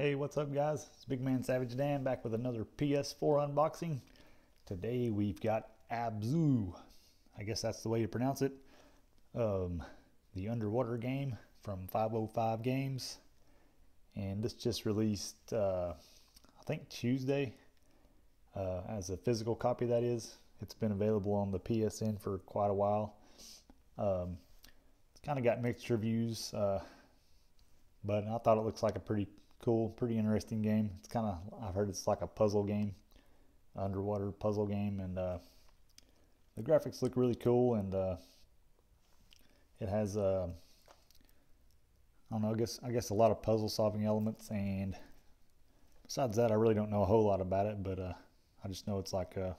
Hey, what's up, guys? It's Big Man Savage Dan back with another PS4 unboxing. Today we've got Abzu. I guess that's the way to pronounce it. Um, the underwater game from 505 Games. And this just released, uh, I think, Tuesday uh, as a physical copy, that is. It's been available on the PSN for quite a while. Um, it's kind of got mixed reviews, uh, but I thought it looks like a pretty cool, pretty interesting game. It's kind of, I've heard it's like a puzzle game, underwater puzzle game, and uh, the graphics look really cool, and uh, it has, uh, I don't know, I guess, I guess a lot of puzzle solving elements, and besides that, I really don't know a whole lot about it, but uh, I just know it's like uh,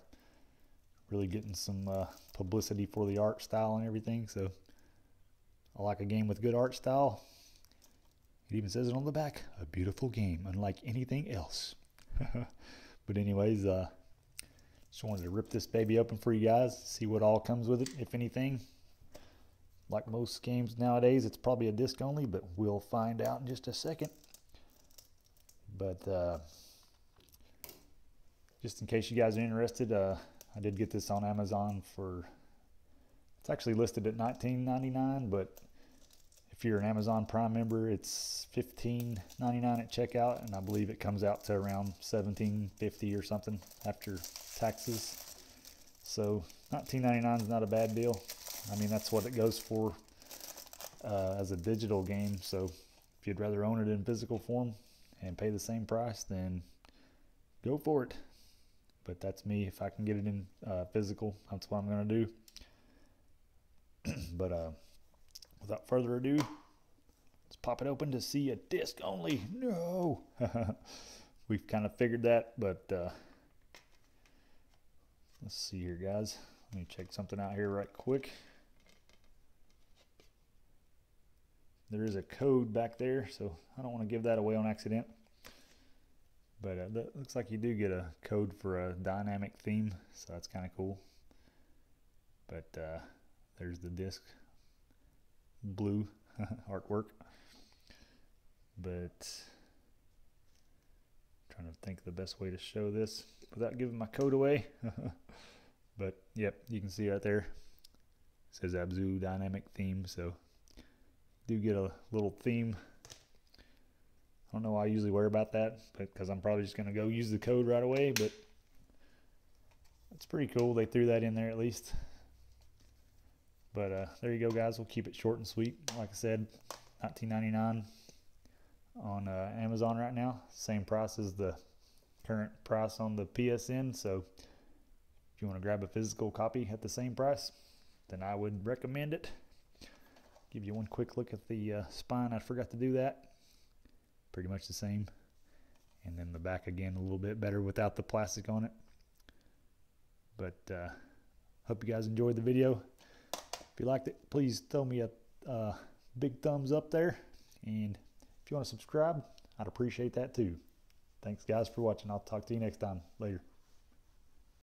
really getting some uh, publicity for the art style and everything, so I like a game with good art style. It even says it on the back, a beautiful game, unlike anything else. but anyways, uh, just wanted to rip this baby open for you guys, see what all comes with it, if anything. Like most games nowadays, it's probably a disc only, but we'll find out in just a second. But uh, just in case you guys are interested, uh, I did get this on Amazon for, it's actually listed at $19.99, but if you're an Amazon Prime member, it's $15.99 at checkout, and I believe it comes out to around $17.50 or something after taxes. So $19.99 is not a bad deal. I mean, that's what it goes for uh, as a digital game. So if you'd rather own it in physical form and pay the same price, then go for it. But that's me. If I can get it in uh, physical, that's what I'm going to do. but uh, without further ado, let's pop it open to see a disc only. No! We've kind of figured that, but uh, let's see here, guys. Let me check something out here right quick. There is a code back there, so I don't want to give that away on accident. But uh, looks like you do get a code for a dynamic theme, so that's kind of cool. But uh, there's the disc blue artwork. But trying to think the best way to show this without giving my code away. but yep, you can see right there. It says Abzu dynamic theme, so do get a little theme. I don't know why I usually worry about that, but because I'm probably just to go use the code right away, but it's pretty cool. They threw that in there at least. But uh, there you go, guys. We'll keep it short and sweet. Like I said, 19.99 on uh, Amazon right now. Same price as the current price on the PSN. So if you want to grab a physical copy at the same price, then I would recommend it. Give you one quick look at the uh, spine. I forgot to do that. Pretty much the same. And then the back again a little bit better without the plastic on it. But uh, hope you guys enjoyed the video. If you liked it, please throw me a uh, big thumbs up there. And if you want to subscribe, I'd appreciate that too. Thanks, guys, for watching. I'll talk to you next time. Later.